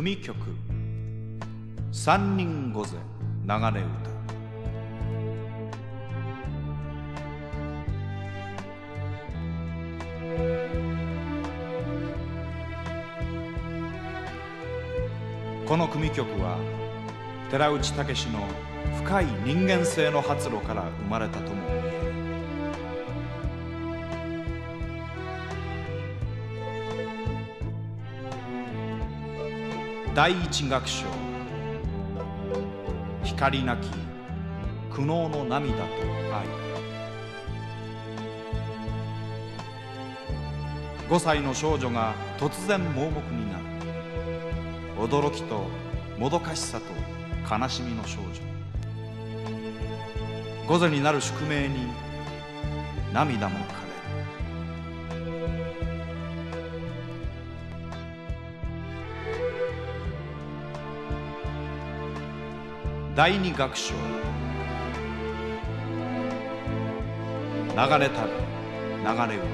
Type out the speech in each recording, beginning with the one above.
組曲。三人御勢流れ歌この組曲は寺内武の深い人間性の発露から生まれたとも。第一楽章。光なき苦悩の涙と愛。5歳の少女が突然盲目になる。驚きともどかしさと悲しみの少女。午前になる宿命に涙も第二楽章。流れたる流れ歌。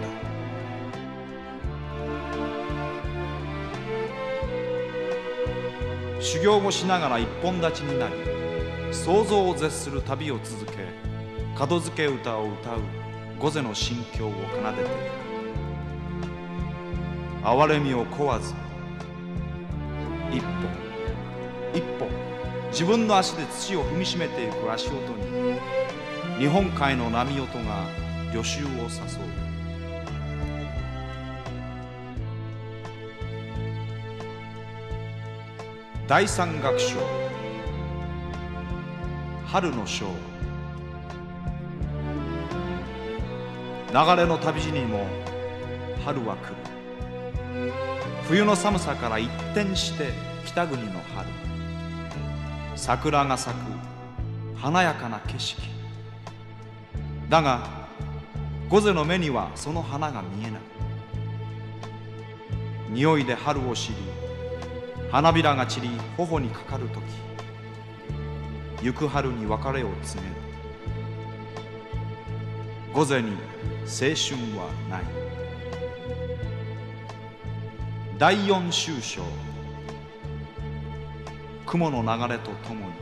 修行もしながら一本立ちになり想像を絶する旅を続け門付け歌を歌う御瀬の心境を奏でている哀れみを乞わず一歩一歩。自分の足で土を踏みしめていく足音に日本海の波音が予習を誘う。第三楽章。春の章。流れの旅路にも春は来る。冬の寒さから一転して北国の春。桜が咲く。華やかな景色。だが御瀬の目にはその花が見えない。匂いで春を知り花びらが散り頬にかかる時行く春に別れを告げる。午前に青春はない。第四週章。雲の流れとともに。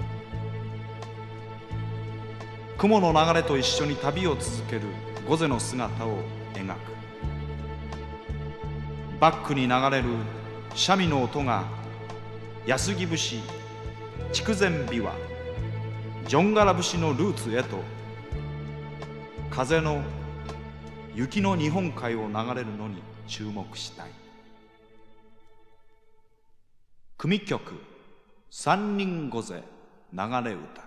雲の流れと一緒に旅を続ける午前の姿を描く。バックに流れる三味の音が安来節筑前琵琶ジョンガラ節のルーツへと風の雪の日本海を流れるのに注目したい。組曲。三人御勢流れ歌。